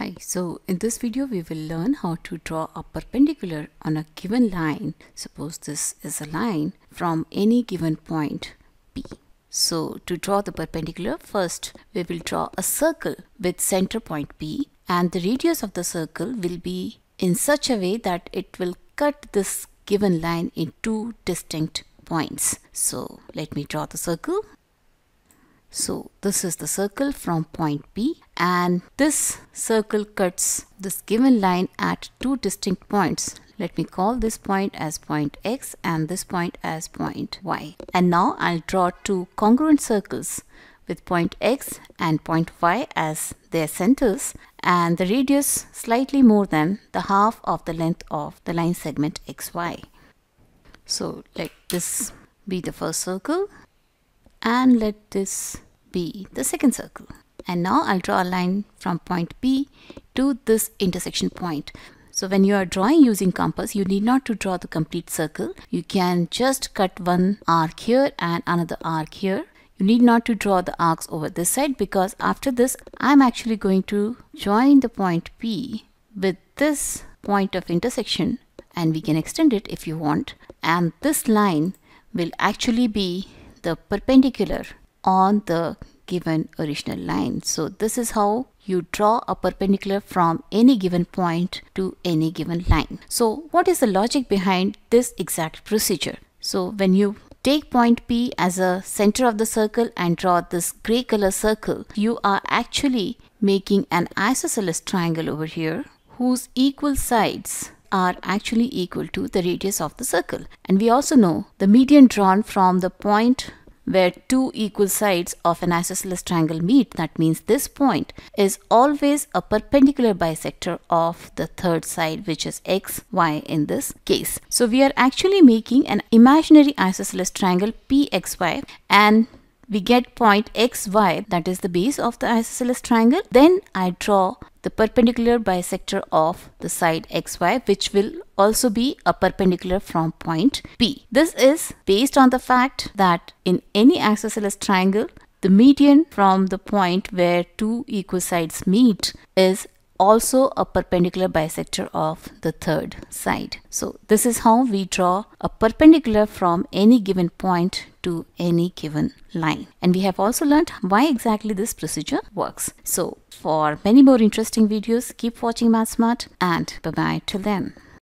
Hi, so in this video we will learn how to draw a perpendicular on a given line. Suppose this is a line from any given point P. So to draw the perpendicular, first we will draw a circle with center point P and the radius of the circle will be in such a way that it will cut this given line in two distinct points. So let me draw the circle. So this is the circle from point P and this circle cuts this given line at two distinct points. Let me call this point as point X and this point as point Y. And now I'll draw two congruent circles with point X and point Y as their centers and the radius slightly more than the half of the length of the line segment XY. So let this be the first circle and let this be the second circle. And now I'll draw a line from point P to this intersection point. So when you are drawing using compass, you need not to draw the complete circle. You can just cut one arc here and another arc here. You need not to draw the arcs over this side because after this, I'm actually going to join the point P with this point of intersection and we can extend it if you want. And this line will actually be the perpendicular on the given original line. So this is how you draw a perpendicular from any given point to any given line. So what is the logic behind this exact procedure? So when you take point P as a center of the circle and draw this gray color circle, you are actually making an isosceles triangle over here whose equal sides are actually equal to the radius of the circle. And we also know the median drawn from the point where two equal sides of an isosceles triangle meet, that means this point is always a perpendicular bisector of the third side, which is x, y in this case. So we are actually making an imaginary isosceles triangle PXY and we get point xy that is the base of the isosceles triangle then I draw the perpendicular bisector of the side xy which will also be a perpendicular from point P. This is based on the fact that in any isosceles triangle the median from the point where two equal sides meet is also a perpendicular bisector of the third side. So this is how we draw a perpendicular from any given point to any given line. And we have also learned why exactly this procedure works. So for many more interesting videos, keep watching MathsSmart and bye-bye till then.